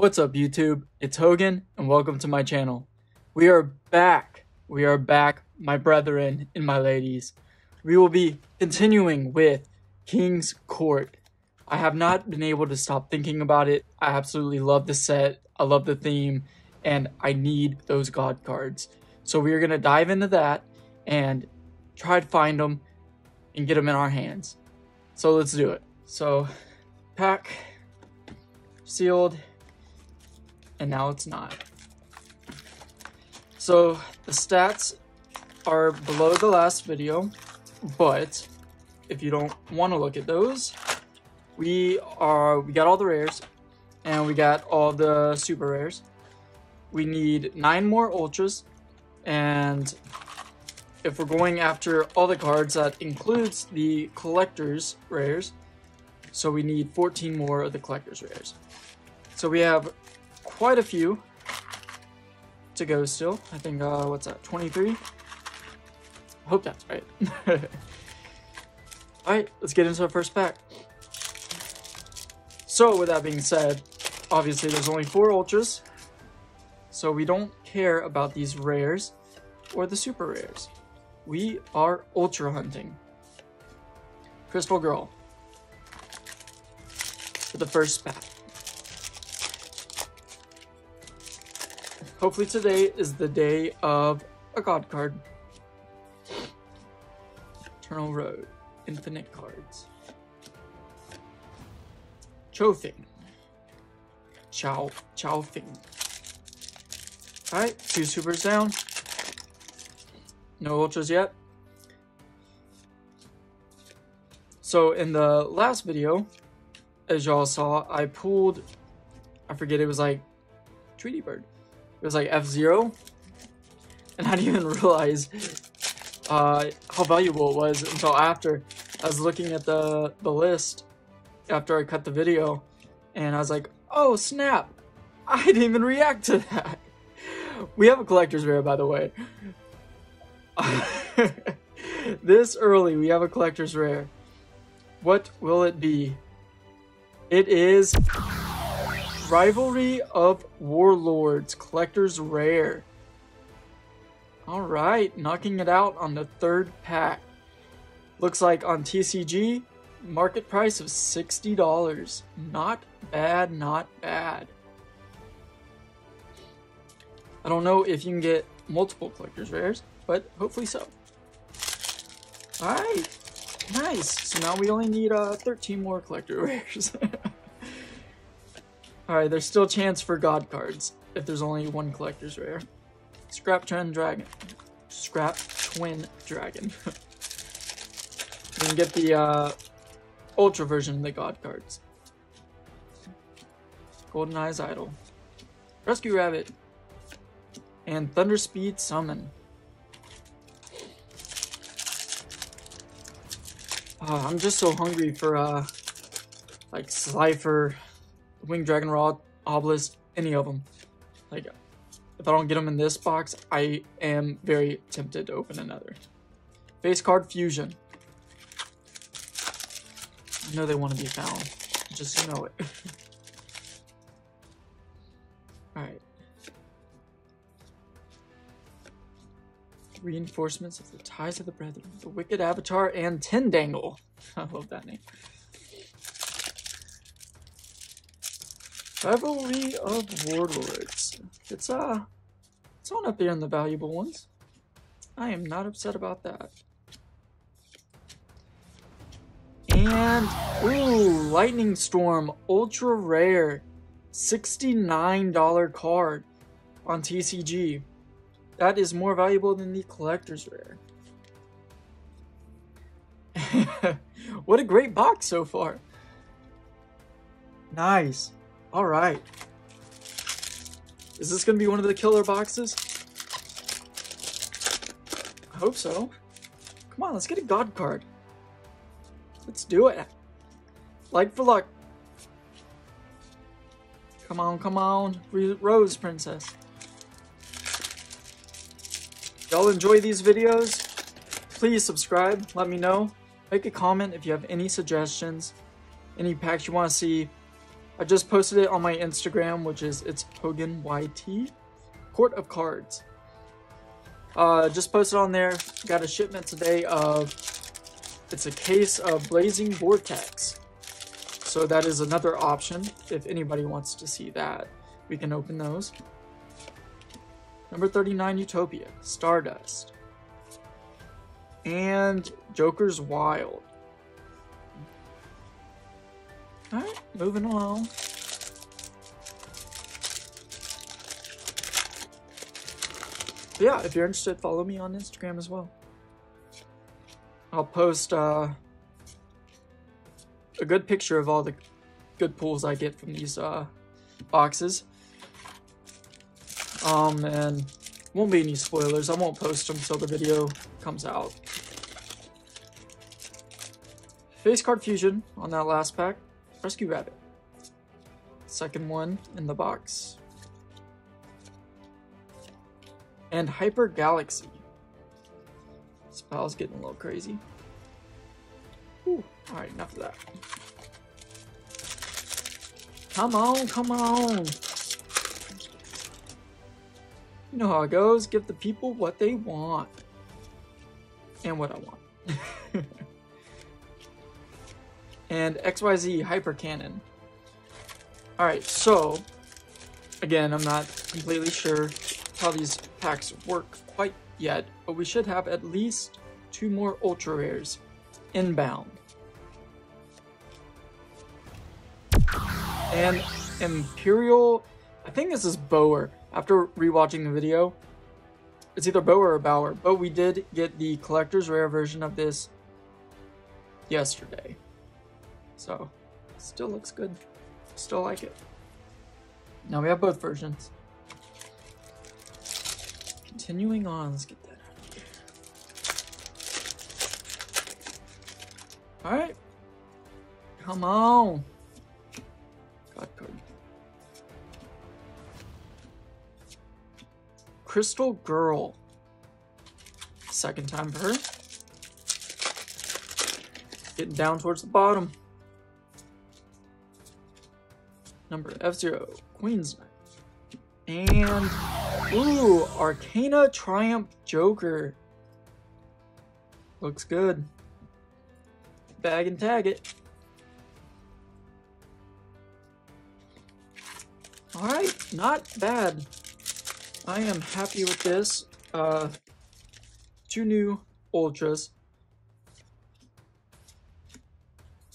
What's up YouTube? It's Hogan and welcome to my channel. We are back. We are back, my brethren and my ladies. We will be continuing with King's Court. I have not been able to stop thinking about it. I absolutely love the set. I love the theme and I need those god cards. So we are going to dive into that and try to find them and get them in our hands. So let's do it. So pack sealed and now it's not. So the stats are below the last video, but if you don't want to look at those, we are we got all the rares and we got all the super rares. We need nine more ultras and if we're going after all the cards that includes the collector's rares, so we need 14 more of the collector's rares. So we have quite a few to go still. I think, uh, what's that, 23? I hope that's right. Alright, let's get into our first pack. So, with that being said, obviously there's only four ultras, so we don't care about these rares or the super rares. We are ultra hunting. Crystal Girl for the first pack. Hopefully today is the day of a god card. Eternal Road. Infinite cards. Chaofeng. Chow. Chaofeng. Alright, two supers down. No ultras yet. So in the last video, as y'all saw, I pulled, I forget, it was like Treaty Bird. It was like F-Zero. And I didn't even realize uh, how valuable it was until after. I was looking at the, the list after I cut the video. And I was like, oh snap. I didn't even react to that. We have a collector's rare, by the way. this early, we have a collector's rare. What will it be? It is Rivalry of Warlords, Collector's Rare. Alright, knocking it out on the third pack. Looks like on TCG, market price of $60. Not bad, not bad. I don't know if you can get multiple collector's rares, but hopefully so. Alright, nice. So now we only need uh, 13 more collector rares. Alright, there's still chance for god cards if there's only one collector's rare. Scrap Twin Dragon. Scrap Twin Dragon. you can get the uh, Ultra version of the god cards. Golden Eyes Idol. Rescue Rabbit. And Thunderspeed Summon. Oh, I'm just so hungry for uh, like Slifer, Winged Dragon of Ra, Obelisk, any of them. Like, if I don't get them in this box, I am very tempted to open another. Face card fusion. I know they want to be found. Just know it. Alright. Reinforcements of the Ties of the Brethren, the Wicked Avatar, and Tindangle. I love that name. Rivalry of Warlords. It's uh it's on up there in the valuable ones. I am not upset about that. And ooh, Lightning Storm, ultra rare. $69 card on TCG. That is more valuable than the collector's rare. what a great box so far. Nice. All right. Is this going to be one of the killer boxes? I hope so. Come on, let's get a god card. Let's do it. Like for luck. Come on, come on. Rose Princess. Y'all enjoy these videos? Please subscribe. Let me know. Make a comment if you have any suggestions, any packs you want to see I just posted it on my Instagram, which is it's Hogan YT, Court of Cards. Uh, just posted on there. Got a shipment today of. It's a case of Blazing Vortex. So that is another option if anybody wants to see that. We can open those. Number 39, Utopia, Stardust. And Joker's Wild. Alright, moving along. But yeah, if you're interested, follow me on Instagram as well. I'll post uh, a good picture of all the good pulls I get from these uh, boxes. Um, and won't be any spoilers. I won't post them until the video comes out. Face card fusion on that last pack. Rescue Rabbit. Second one in the box. And Hyper Galaxy. This pal's getting a little crazy. Alright, enough of that. Come on, come on! You know how it goes. Give the people what they want. And what I want. and XYZ Hyper Cannon. Alright, so, again, I'm not completely sure how these packs work quite yet, but we should have at least two more Ultra Rares inbound. And Imperial, I think this is Bower. After rewatching the video, it's either Bower or Bauer, but we did get the collector's rare version of this yesterday. So, still looks good. Still like it. Now we have both versions. Continuing on, let's get that out of here. Alright. Come on. God card. Crystal Girl. Second time for her. Getting down towards the bottom. Number F-Zero, Queen's. And, ooh, Arcana Triumph Joker. Looks good. Bag and tag it. Alright, not bad. I am happy with this. Uh, two new Ultras.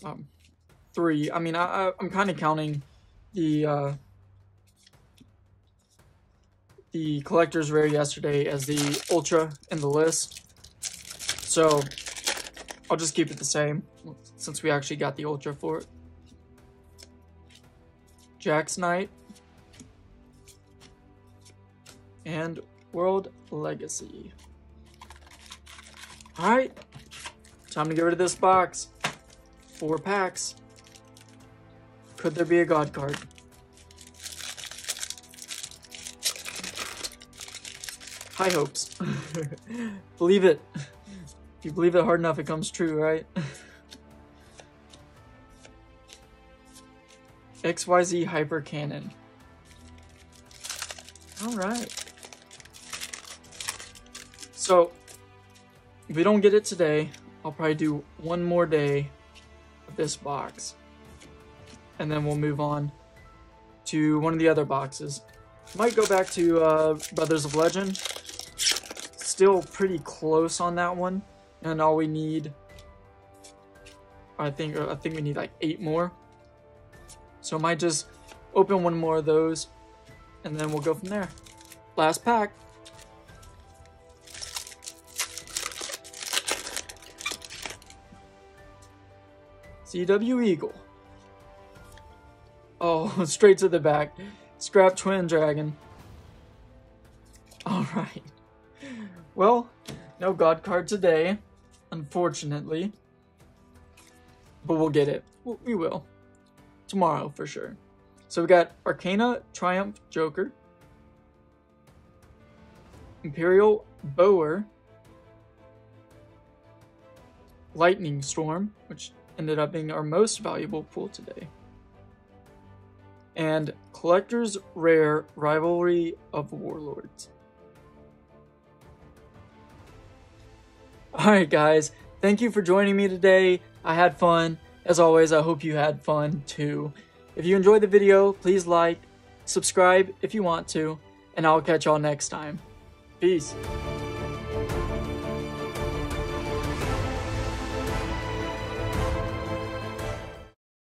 Um, three. I mean, I, I, I'm kind of counting the uh, the collector's rare yesterday as the ultra in the list. So I'll just keep it the same since we actually got the ultra for it. Jack's Knight and World Legacy. Alright, time to get rid of this box. Four packs. Could there be a god card? High hopes. believe it. If you believe it hard enough, it comes true, right? XYZ Hyper Cannon. Alright. So, if we don't get it today, I'll probably do one more day of this box and then we'll move on to one of the other boxes. Might go back to uh, Brothers of Legend. Still pretty close on that one, and all we need, I think, I think we need like eight more. So I might just open one more of those, and then we'll go from there. Last pack. ZW Eagle. Oh, straight to the back. Scrap Twin Dragon. Alright. Well, no God card today, unfortunately. But we'll get it. We will. Tomorrow, for sure. So we got Arcana Triumph Joker. Imperial Bower. Lightning Storm, which ended up being our most valuable pool today. And Collector's Rare Rivalry of Warlords. Alright, guys, thank you for joining me today. I had fun. As always, I hope you had fun too. If you enjoyed the video, please like, subscribe if you want to, and I'll catch y'all next time. Peace.